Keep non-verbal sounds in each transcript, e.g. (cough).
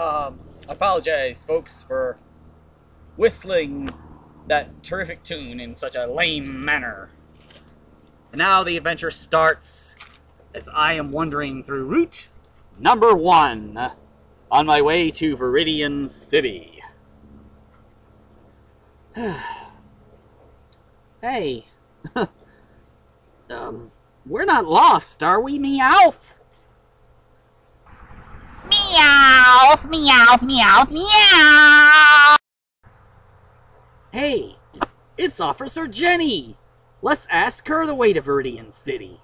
Um, apologize, folks, for whistling that terrific tune in such a lame manner. And now the adventure starts as I am wandering through route number one on my way to Viridian City. (sighs) hey, (laughs) um, we're not lost, are we, Meowth? Meowth, meowth, meowth, meow. Hey, it's Officer Jenny. Let's ask her the way to Viridian City.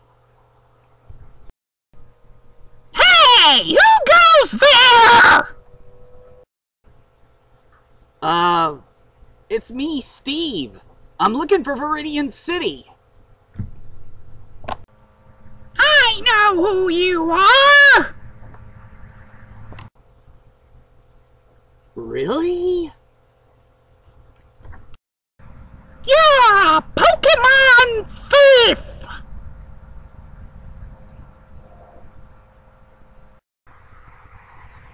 Hey, who goes there? Uh, it's me, Steve. I'm looking for Viridian City. I know who you are. Really? You're Pokemon thief.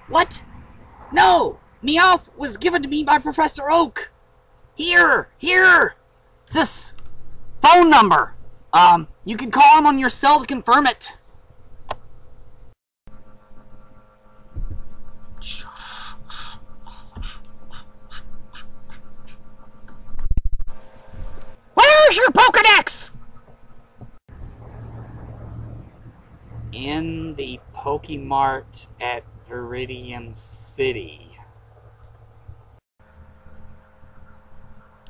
What? No! Meowth was given to me by Professor Oak! Here! Here! It's this phone number! Um, you can call him on your cell to confirm it. Where's your Pokedex? In the Pokemart at Viridian City.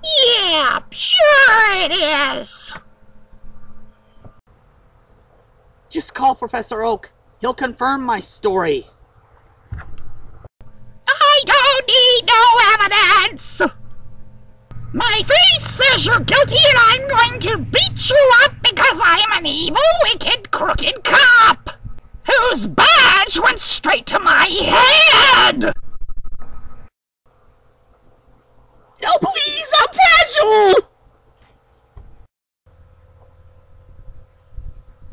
Yeah, sure it is. Just call Professor Oak. He'll confirm my story. I don't need no evidence. My face says you're guilty and I'm going to beat you up because I'm an evil, wicked, crooked cop whose badge went straight to my head. No, please! I'm fragile!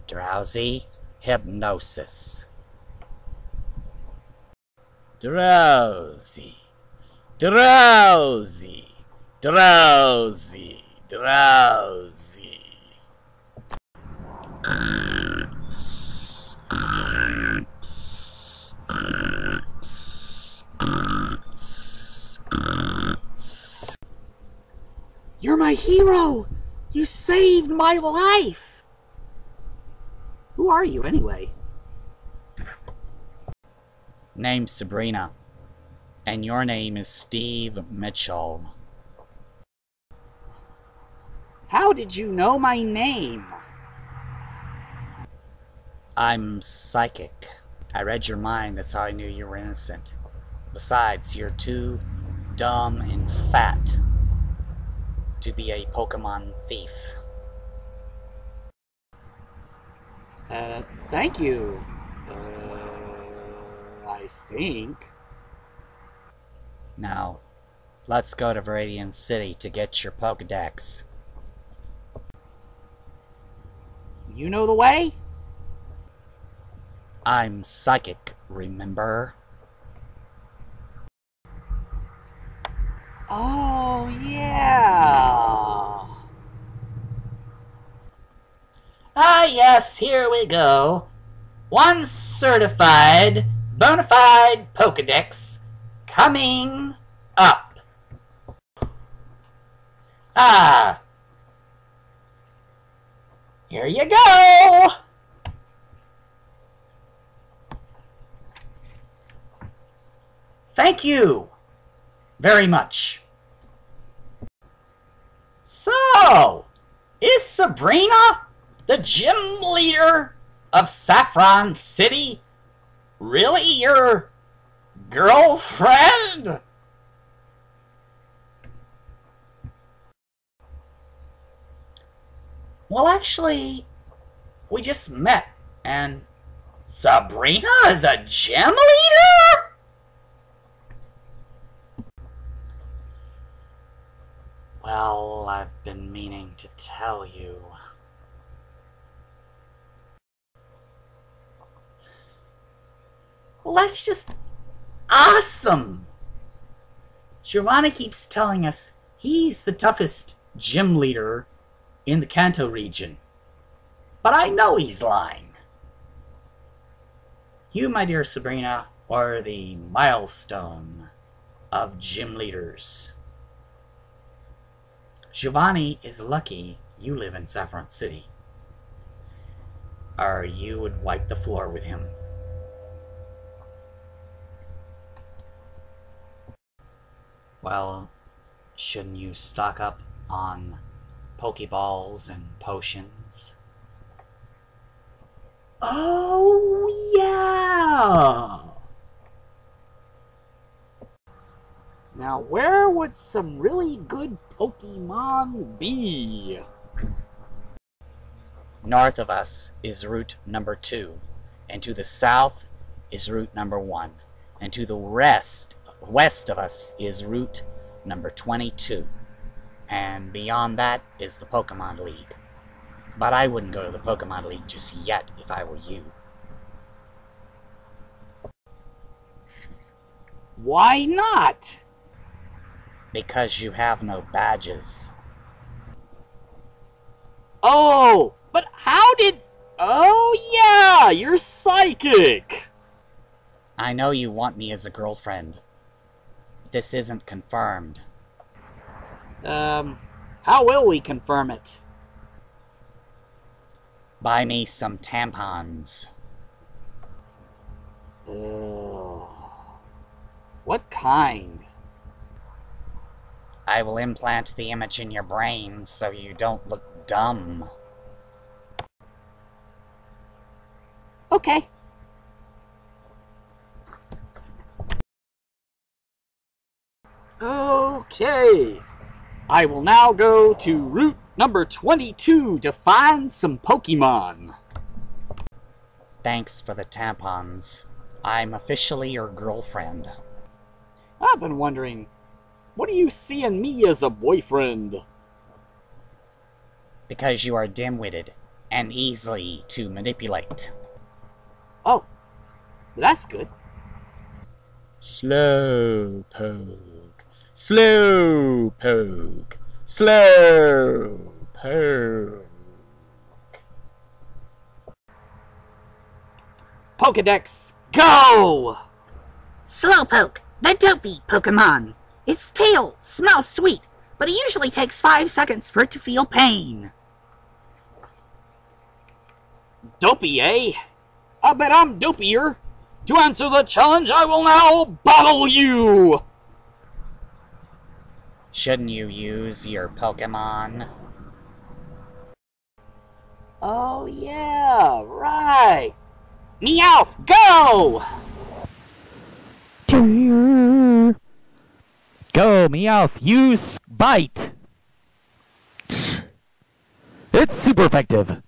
Drowzee hypnosis. Drowzee. Drowzee. Drowzee. Drowzee. You're my hero! You saved my life! Who are you, anyway? Name's Sabrina. And your name is Steve Mitchell. How did you know my name? I'm psychic. I read your mind, that's how I knew you were innocent. Besides, you're too dumb and fat to be a Pokemon thief. Uh, thank you. Uh, I think. Now, let's go to Viridian City to get your Pokedex. You know the way? I'm psychic, remember? Oh, yeah. Ah, yes, here we go. One certified, bona fide Pokedex coming up. Ah. Here you go. Thank you very much. So, is Sabrina, the gym leader of Saffron City, really your girlfriend? Well, actually, we just met, and Sabrina is a gym leader? Well, I've been meaning to tell you. Let's just awesome! Giovanni keeps telling us he's the toughest gym leader in the Kanto region. But I know he's lying. You, my dear Sabrina, are the milestone of gym leaders. Giovanni is lucky you live in Saffron City. Or you would wipe the floor with him. Well, shouldn't you stock up on Pokeballs and potions? Oh, yeah! Now, where would some really good Pokemon be? North of us is route number two, and to the south is route number one, and to the rest, west of us is route number 22, and beyond that is the Pokemon League. But I wouldn't go to the Pokemon League just yet if I were you. Why not? Because you have no badges. Oh, but how did. Oh, yeah, you're psychic! I know you want me as a girlfriend. This isn't confirmed. Um, how will we confirm it? Buy me some tampons. Ugh. What kind? I will implant the image in your brain so you don't look dumb. Okay. Okay. I will now go to route number 22 to find some Pokemon. Thanks for the tampons. I'm officially your girlfriend. I've been wondering, what do you see in me as a boyfriend? Because you are dim-witted and easily to manipulate. Oh, that's good. Slow poke. Slow poke. Slow poke. Pokedex, go! Slowpoke, the dopey Pokemon. Its tail smells sweet, but it usually takes five seconds for it to feel pain. Dopey, eh? I bet I'm dopier. To answer the challenge, I will now battle you! Shouldn't you use your Pokemon? Oh, yeah, right. Meowth, go! Go, Meowth, use bite! It's super effective!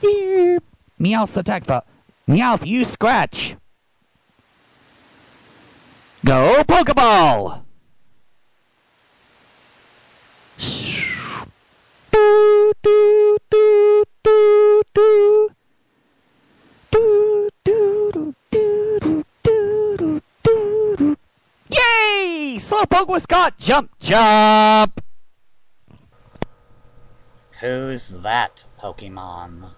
Beep. Meowth's attack thought. Meowth, use scratch! Go, Pokeball! Do, do, do, do, do. Do, do, do, do, do. Yay! Slowpoke was caught! Jump, jump! Who's that Pokemon?